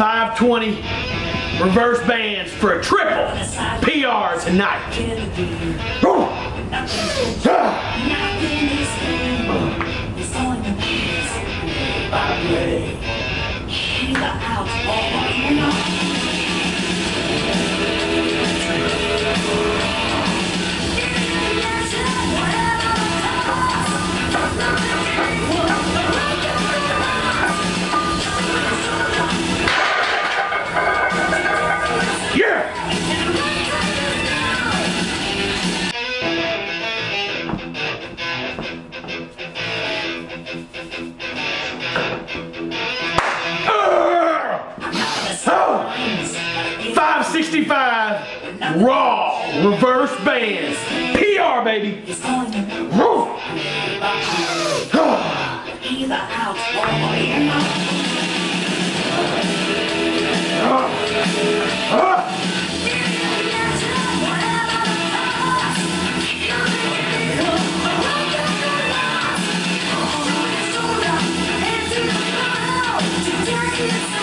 520 reverse bands for a triple PR tonight. Woo. 565 raw reverse bands. PR baby. Woo. Either out or Yes.